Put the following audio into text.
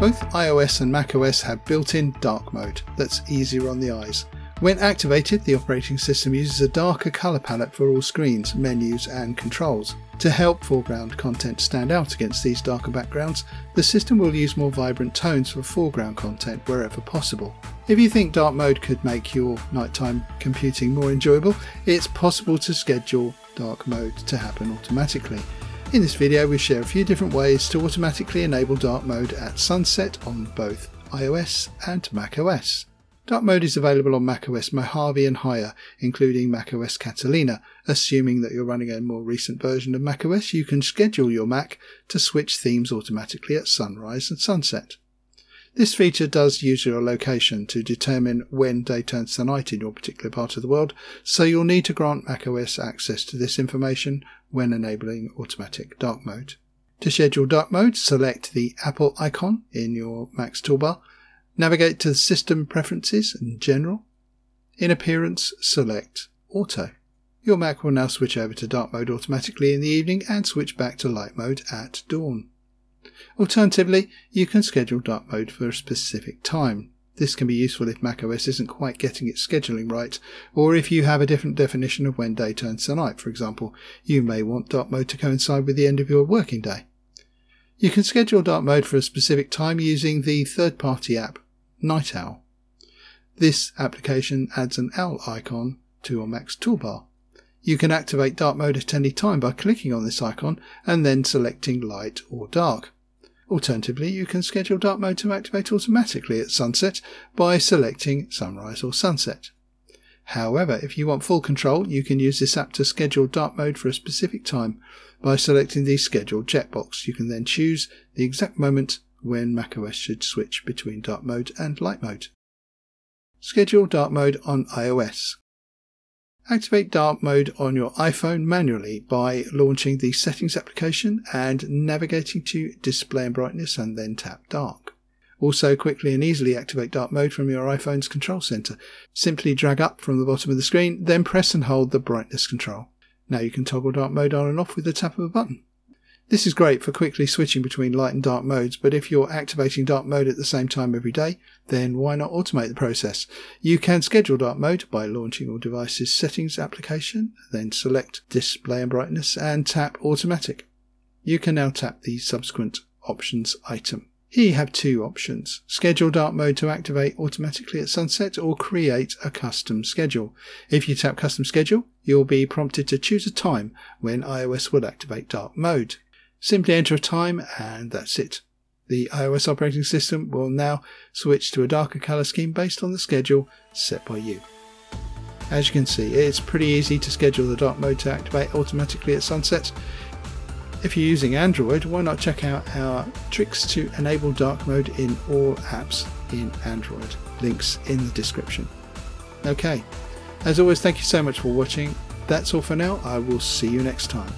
Both iOS and macOS have built-in dark mode that's easier on the eyes. When activated, the operating system uses a darker colour palette for all screens, menus and controls. To help foreground content stand out against these darker backgrounds, the system will use more vibrant tones for foreground content wherever possible. If you think dark mode could make your nighttime computing more enjoyable, it's possible to schedule dark mode to happen automatically. In this video we share a few different ways to automatically enable dark mode at sunset on both iOS and macOS. Dark mode is available on macOS Mojave and higher, including macOS Catalina. Assuming that you're running a more recent version of macOS, you can schedule your Mac to switch themes automatically at sunrise and sunset. This feature does use your location to determine when day turns to night in your particular part of the world, so you'll need to grant macOS access to this information when enabling automatic dark mode. To schedule dark mode, select the Apple icon in your Mac's toolbar Navigate to System Preferences and General. In Appearance, select Auto. Your Mac will now switch over to dark mode automatically in the evening and switch back to light mode at dawn. Alternatively, you can schedule dark mode for a specific time. This can be useful if macOS isn't quite getting its scheduling right, or if you have a different definition of when day turns to night. For example, you may want dark mode to coincide with the end of your working day. You can schedule dark mode for a specific time using the third party app Night Owl. This application adds an owl icon to your Mac's toolbar. You can activate dark mode at any time by clicking on this icon and then selecting light or dark. Alternatively, you can schedule dark mode to activate automatically at sunset by selecting sunrise or sunset. However, if you want full control, you can use this app to schedule dark mode for a specific time by selecting the schedule checkbox. You can then choose the exact moment when macOS should switch between dark mode and light mode. Schedule dark mode on iOS. Activate dark mode on your iPhone manually by launching the Settings application and navigating to Display and Brightness and then tap Dark. Also, quickly and easily activate dark mode from your iPhone's control center. Simply drag up from the bottom of the screen, then press and hold the brightness control. Now you can toggle dark mode on and off with the tap of a button. This is great for quickly switching between light and dark modes, but if you're activating dark mode at the same time every day, then why not automate the process? You can schedule dark mode by launching your device's settings application, then select display and brightness and tap automatic. You can now tap the subsequent options item. Here you have two options. Schedule dark mode to activate automatically at sunset or create a custom schedule. If you tap custom schedule, you'll be prompted to choose a time when iOS will activate dark mode. Simply enter a time and that's it. The iOS operating system will now switch to a darker colour scheme based on the schedule set by you. As you can see, it's pretty easy to schedule the dark mode to activate automatically at sunset. If you're using Android, why not check out our tricks to enable dark mode in all apps in Android. Links in the description. Okay, as always, thank you so much for watching. That's all for now. I will see you next time.